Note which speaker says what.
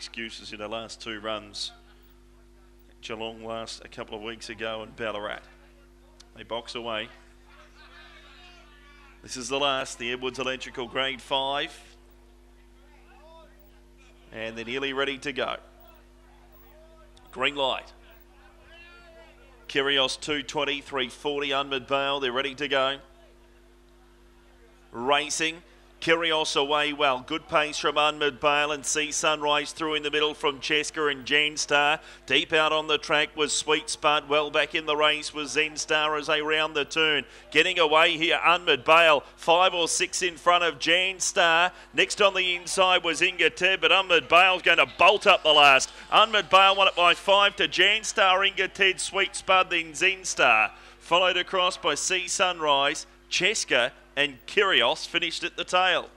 Speaker 1: excuses in her last two runs. Geelong last a couple of weeks ago and Ballarat. They box away. This is the last, the Edwards Electrical Grade 5. And they're nearly ready to go. Green light. Kyrgios 220, 340, Unmid Bale, they're ready to go. Racing. Kyrgios away well. Good pace from Unmid Bale and See Sunrise through in the middle from Cheska and Jenstar. Deep out on the track was Sweet Spud. Well back in the race was Zenstar as they round the turn. Getting away here, Unmid Bale. Five or six in front of Jenstar. Next on the inside was Inga Ted, but Unmid Bale's going to bolt up the last. Unmid Bale won it by five to Jenstar, Inga Ted, Sweet Spud, then Zenstar. Followed across by See Sunrise, Cheska and Kyrgios finished at the tail.